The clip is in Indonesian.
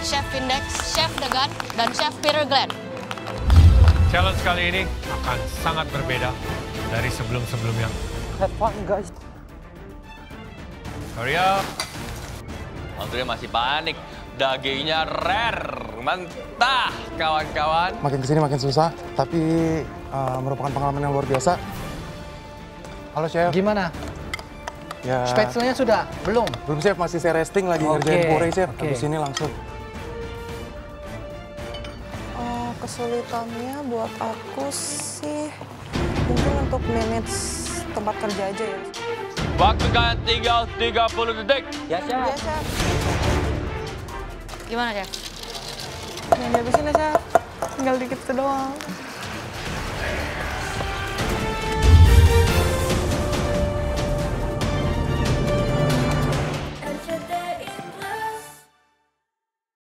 Chef Index, Chef Degan, dan Chef Peter Glenn. Challenge kali ini akan sangat berbeda dari sebelum-sebelumnya. Have fun guys. Hurry up. Andre masih panik. Dagingnya rare. Mentah, kawan-kawan. Makin ke sini makin susah, tapi uh, merupakan pengalaman yang luar biasa. Halo chef. Gimana? Ya. Spätzlenya sudah? Belum? Belum chef, masih saya resting lagi Oke, ngerjain puree chef. oke. Habis ini langsung. Kesulitannya buat aku sih mungkin untuk manage tempat kerja aja ya. Waktu kalian tinggal 30 detik. Ya, Chef. Gimana, Chef? Yang dihabisin ya, Chef. Tinggal dikit doang.